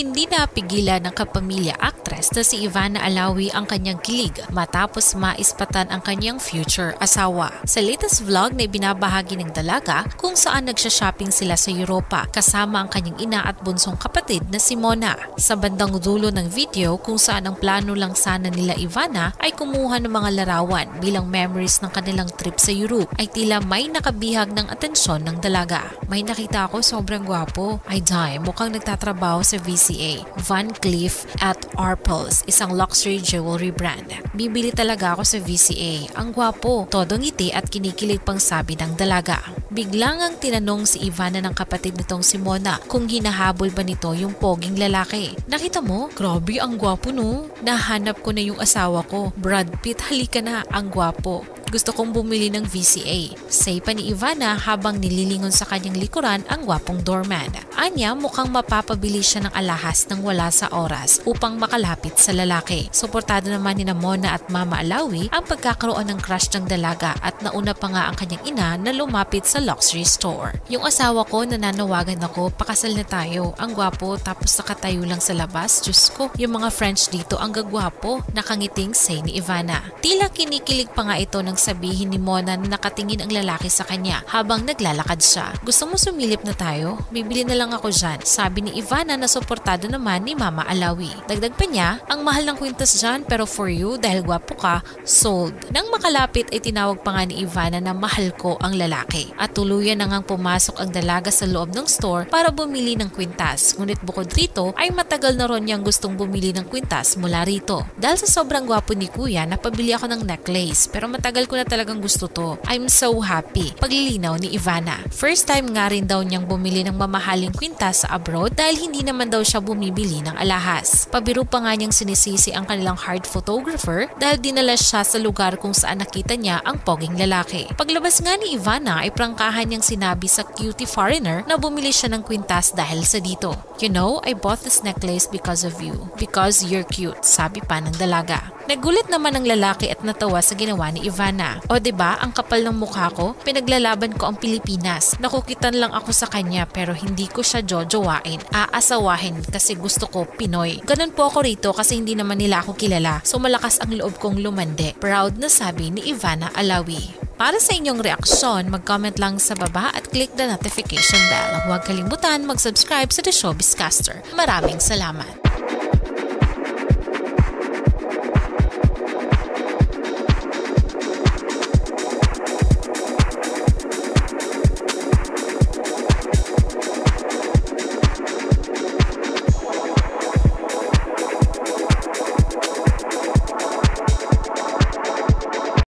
Hindi napigilan ng kapamilya actress na si Ivana Alawi ang kanyang kilig matapos maispatan ang kanyang future asawa. Sa latest vlog na ibinabahagi ng dalaga kung saan nagsha-shopping sila sa Europa kasama ang kanyang ina at bunsong kapatid na si Mona. Sa bandang dulo ng video kung saan ang plano lang sana nila Ivana ay kumuha ng mga larawan bilang memories ng kanilang trip sa Europe ay tila may nakabihag ng atensyon ng dalaga. May nakita ako sobrang gwapo. Ay dime, mukhang nagtatrabaho sa VCA. Van Cleef at Arpels, isang luxury jewelry brand. Bibili talaga ako sa VCA. Ang gwapo, todo ngiti at kinikilig pang sabi ng dalaga. Biglang ang tinanong si Ivana ng kapatid nitong si Mona kung hinahabol ba nito yung poging lalaki. Nakita mo? Grabe, ang gwapo no. Nahanap ko na yung asawa ko. Brad Pitt, halika na, ang gwapo gusto kong bumili ng VCA. Say pa ni Ivana habang nililingon sa kanyang likuran ang gwapong doorman. Anya mukhang mapapabili siya ng alahas ng wala sa oras upang makalapit sa lalaki. Suportado naman ni Mona at Mama Alawi ang pagkakaroon ng crush ng dalaga at nauna pa nga ang kanyang ina na lumapit sa luxury store. Yung asawa ko nananawagan ako, pakasal na tayo. Ang gwapo tapos nakatayo lang sa labas. Diyos ko, yung mga French dito ang gagwapo. Nakangiting say ni Ivana. Tila kinikilig pa nga ito ng sabihin ni Mona na nakatingin ang lalaki sa kanya habang naglalakad siya. Gusto mo sumilip na tayo? Bibili na lang ako dyan. Sabi ni Ivana na suportado naman ni Mama Alawi. Dagdag pa niya, ang mahal ng kwintas dyan pero for you dahil gwapo ka, sold. Nang makalapit ay tinawag pa nga ni Ivana na mahal ko ang lalaki. At tuluyan na ngang pumasok ang dalaga sa loob ng store para bumili ng kwintas. Ngunit bukod rito ay matagal na ron niyang gustong bumili ng kwintas mula rito. Dahil sa sobrang gwapo ni kuya, napabili ako ng necklace pero matagal ko na talagang gusto to. I'm so happy. Paglilinaw ni Ivana. First time nga rin daw niyang bumili ng mamahaling kwintas sa abroad dahil hindi naman daw siya bumibili ng alahas. Pabiro pa nga niyang sinisisi ang kanilang hard photographer dahil dinala siya sa lugar kung saan nakita niya ang poging lalaki. Paglabas nga ni Ivana ay prangkahan niyang sinabi sa cutie foreigner na bumili siya ng kwintas dahil sa dito. You know, I bought this necklace because of you. Because you're cute, sabi pa ng dalaga. Nagulat naman ang lalaki at natawa sa ginawa ni Ivana. O ba diba, ang kapal ng mukha ko, pinaglalaban ko ang Pilipinas. Nakukitan lang ako sa kanya pero hindi ko siya jojowain. Aasawahin kasi gusto ko Pinoy. Ganun po ako rito kasi hindi naman nila ako kilala. So malakas ang loob kong lumande. Proud na sabi ni Ivana Alawi. Para sa inyong reaksyon, mag-comment lang sa baba at click the notification bell. Huwag kalimutan mag-subscribe sa The Showbiz Caster. Maraming salamat!